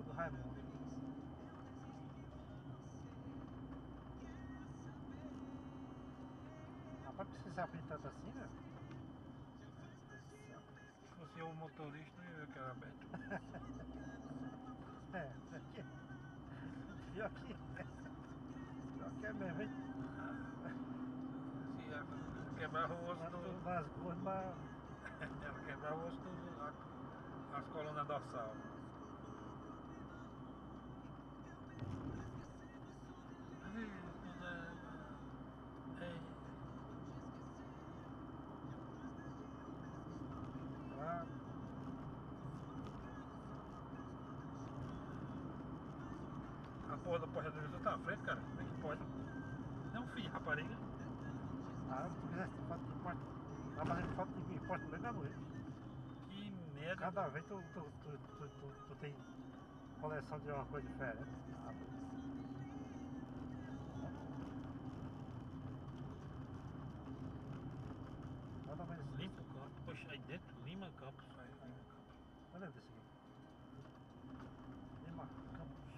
Lá do Raimundo. Rapaz, precisar abrir tanto assim, né? Se fosse eu o motorista, eu ia que era aberto. É, aqui. Pior que é. Pior que é mesmo, hein? Se quebrar o osso do. nas gordas, mas Ela quebrar o osso do. as colunas dorsal. Aí, quando é- é, lá. A porra da porta do Jesus tá na frente, cara. Como é que pode? Não, filho, rapariga. Ah, se tu quisesse foto de porta. Tá fazendo foto de porta legal noite. Que merda. Cada vez tu, tu, tu, tu, tu, tu tem coleção de uma coisa diferente. Ah, Nada mais limpo. Limpa o campo. Poxa, aí dentro, lima campo. Sai, lima campo. Olha desse aqui. Lima Campos.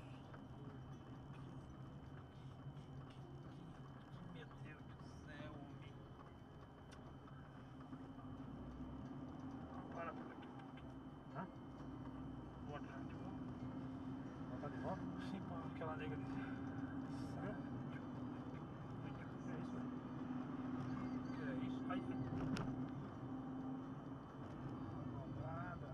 Meu Deus do céu, homem. Para por aqui. Hã? Vou atrás de volta. Sim, pô, aquela nega ali. Viu? É isso, velho. Nada.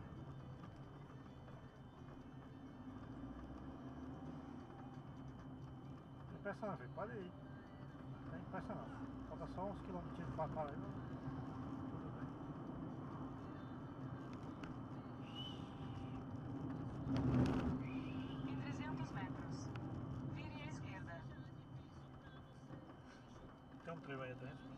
Impressionante, pode ir. É impressionante. Falta só uns quilômetros para para aí. Tudo bem. Em 300 metros. Vire à esquerda. Tem um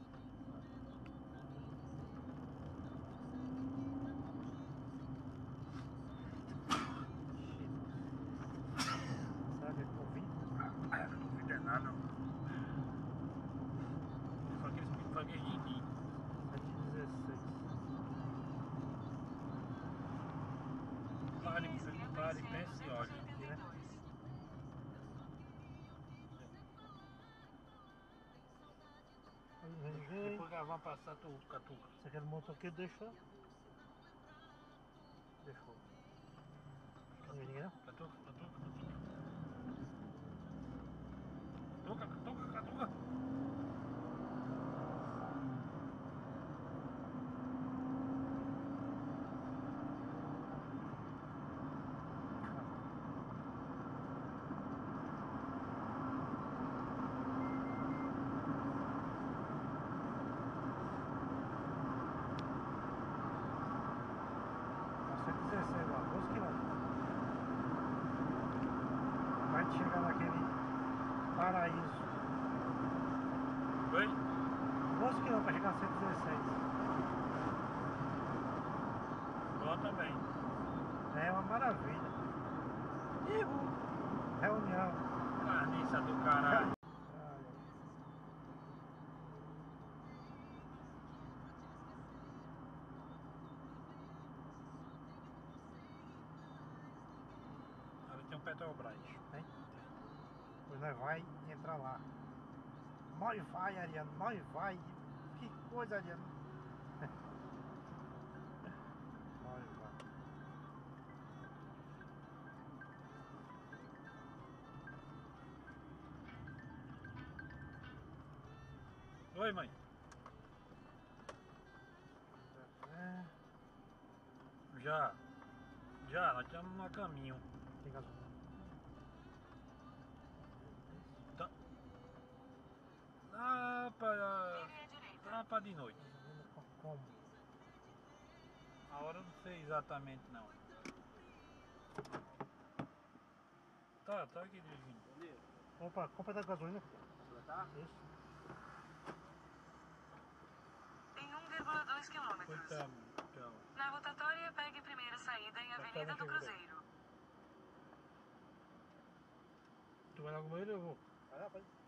am pasat-o ca tu. Você montou o que deixa? Deixou. Vai te chegar naquele paraíso. Oi? 12 quilômetros para chegar a 116. Boa também. É uma maravilha. Ihu. Reunião. Carniça do caralho. Ai, Ali tem um Petrobras. Tem? Pois nós vai entrar lá. Nós vai, Ariano, nós vai. Que coisa, Ariano. nós vai. Oi, mãe. É, Já. Já, nós estamos no caminho. tem gasolina. Tá. À direita. Dá pra de noite. Como? A hora eu não sei exatamente não. Tá, tá aqui dirigindo. Opa, compra da gasolina. Tá? Isso. Em 1,2 quilômetros. Coitado, tchau. Na rotatória, pegue primeira saída em Avenida do Cruzeiro. Tu vai lá com o banheiro ou eu vou? Vai lá, pode.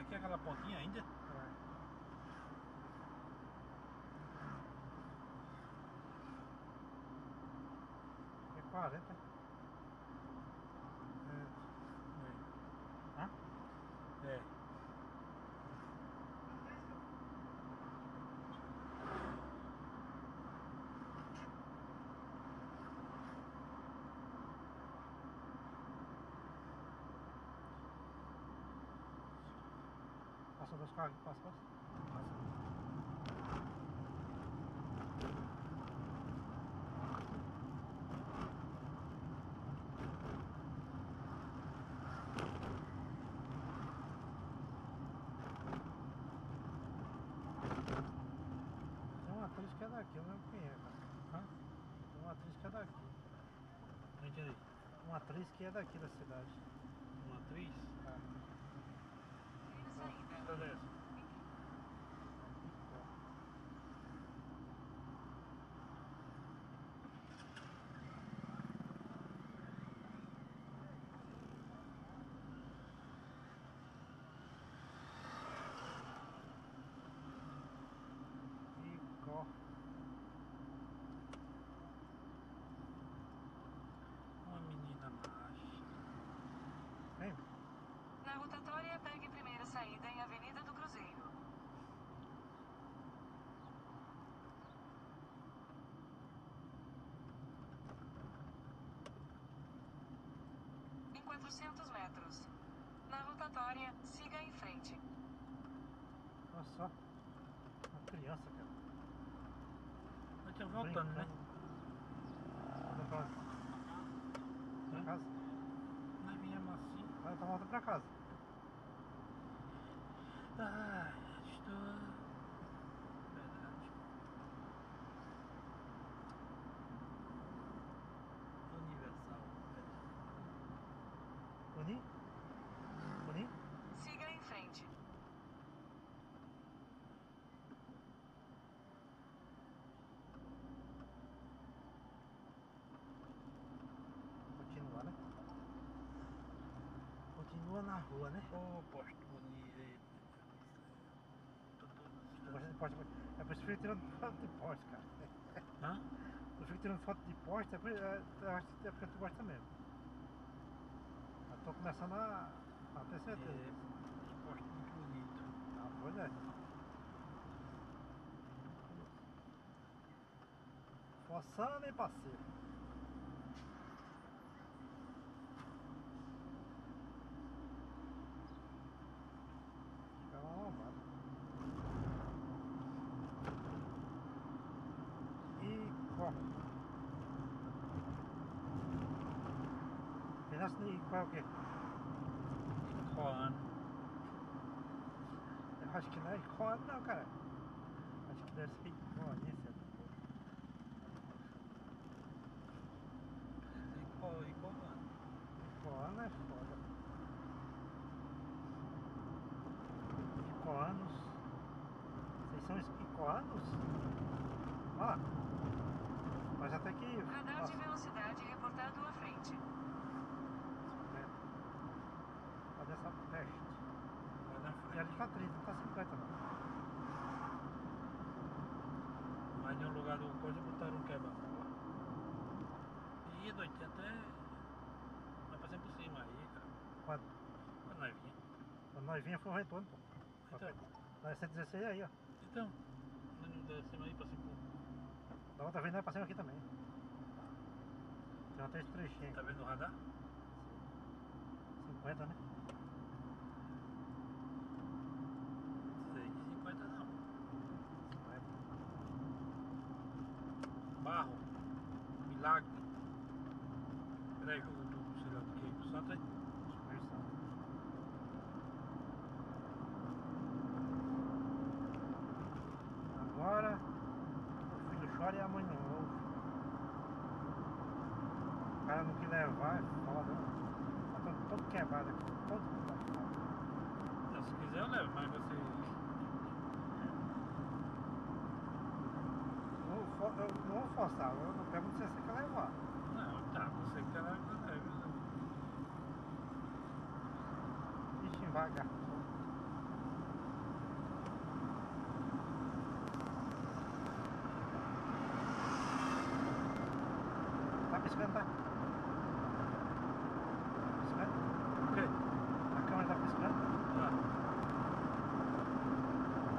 Aqui aquela pontinha ainda? É. É 40. É. Hã? É. Aqui, passa, passa. Tem uma atriz que é daqui, eu não lembro quem é, cara. Hã? Tem uma atriz que é daqui. Não entendi. Uma atriz que é daqui da cidade. Uma atriz? Tá. Primeira saída. Cadê essa? Icó. Uma menina macha. Vem. Na rotatória, pegue primeira saída em Avenida do Cruzeiro. Em 400 metros. Na rotatória, siga em frente. Olha só. Uma criança, cara. Nós estamos voltando, né? Volta pra, pra Hã? casa. Nós viemos assim. Vai, tá volta pra casa. Ai, Boni? Boni? Siga em frente. Continua, né? Continua na rua, né? Ô, posto bonito. Eu gosto de poste. É por isso que eu fico tirando foto de poste, cara. Hã? Eu fico tirando foto de poste, é é, eu acho que é porque tu gosta mesmo. Tô começando a, a ter certeza. É, posto muito bonito. Ah, pois é. Forçando, hein, parceiro? Fica uma lombada. E qual? É o quê? Coano. Eu acho que não é Icona não, cara. Acho que deve ser Icona, Ico, Icoano. Icona é foda. Icoanos. Vocês são os Icoanos? Ó. Mas até que. Radar de velocidade reportado à frente. Fazer essa teste. Vai na E frente. ali tá 30, não tá 50 não. Mas um lugar do coisa botaram um quebra-mola. E doido, tem até. Nós passamos por cima aí, cara. Quando, Quando nós vinha. quando nós vinha foi o retorno, pô. Então, Nós 116 aí, ó. então. Nós não descemos aí pra cima. Da outra vez nós passamos aqui também. Tem até esse trechinho Tá vendo o radar? 50, né? Sei, 50 não. 50. Barro. Milagre. Jogo do sei lá do que. Aí. Dispersão. Agora o filho chora e a mãe não ouve. O cara não quis levar, é foda. né? Tá todo, todo quebrado aqui, todo quebrado. Não, se quiser eu levo, mas você. Não Eu não vou forçar, eu não pergunto se você quer levar. Tá, você quer levar, eu levo. Ixi, vagar.